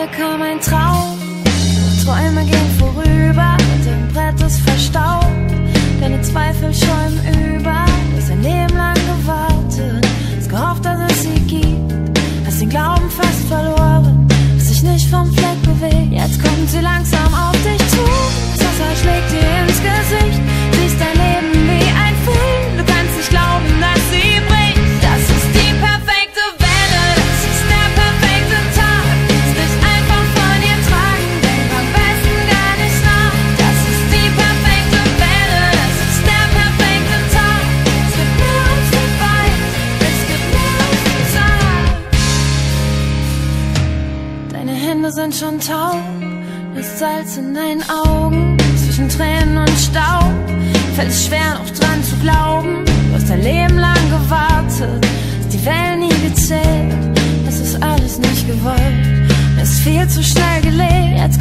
Da kam ein Traum, Träume gehen vorüber, dein Brett ist verstaubt, deine Zweifel schäumen über, du hast ein Leben lang gewartet, hast gehofft, dass es sie gibt, hast den Glauben fast verloren, hast dich nicht vom Fleck bewegt, jetzt kommt sie langsam auf Hände sind schon taub, das Salz in deinen Augen, zwischen Tränen und Staub. Fällt es schwer noch dran zu glauben, du hast dein Leben lang gewartet, hast die Wellen nie gezählt, das ist alles nicht gewollt. Es ist viel zu schnell gelegt, jetzt